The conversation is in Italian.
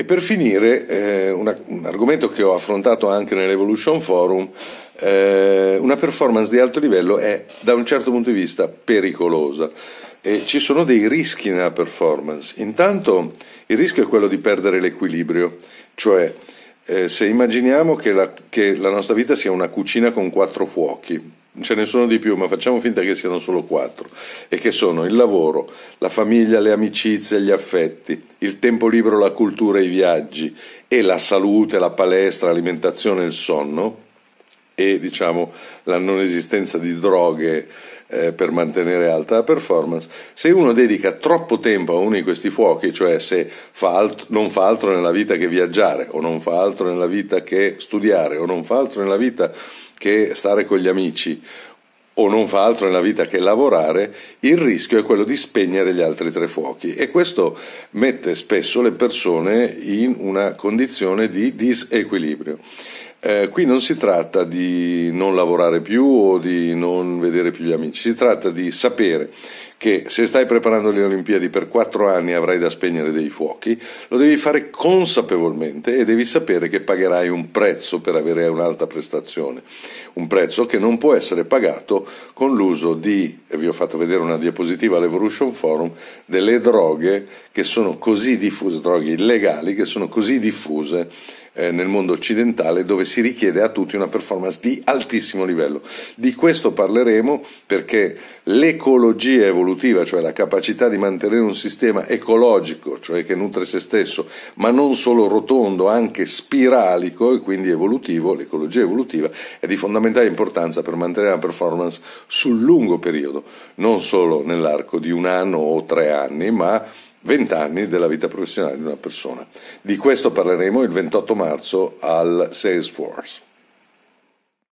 E per finire, eh, una, un argomento che ho affrontato anche nell'Evolution Forum, eh, una performance di alto livello è da un certo punto di vista pericolosa e ci sono dei rischi nella performance. Intanto il rischio è quello di perdere l'equilibrio, cioè eh, se immaginiamo che la, che la nostra vita sia una cucina con quattro fuochi, ce ne sono di più, ma facciamo finta che siano solo quattro, e che sono il lavoro, la famiglia, le amicizie, gli affetti, il tempo libero, la cultura, i viaggi e la salute, la palestra, l'alimentazione il sonno, e diciamo la non esistenza di droghe eh, per mantenere alta la performance, se uno dedica troppo tempo a uno di questi fuochi, cioè se fa alt- non fa altro nella vita che viaggiare, o non fa altro nella vita che studiare, o non fa altro nella vita che stare con gli amici, o non fa altro nella vita che lavorare, il rischio è quello di spegnere gli altri tre fuochi e questo mette spesso le persone in una condizione di disequilibrio. Eh, qui non si tratta di non lavorare più o di non vedere più gli amici, si tratta di sapere che se stai preparando le Olimpiadi per quattro anni avrai da spegnere dei fuochi, lo devi fare consapevolmente e devi sapere che pagherai un prezzo per avere un'alta prestazione, un prezzo che non può essere pagato con l'uso di, vi ho fatto vedere una diapositiva all'Evolution Forum, delle droghe che sono così diffuse, droghe illegali che sono così diffuse eh, nel mondo occidentale dove si richiede a tutti una performance di altissimo livello. Di questo parleremo perché l'ecologia evolutiva, cioè la capacità di mantenere un sistema ecologico, cioè che nutre se stesso, ma non solo rotondo, anche spiralico e quindi evolutivo, l'ecologia evolutiva è di fondamentale importanza per mantenere la performance sul lungo periodo, non solo nell'arco di un anno o tre anni, ma vent'anni della vita professionale di una persona. Di questo parleremo il 28 marzo al Salesforce.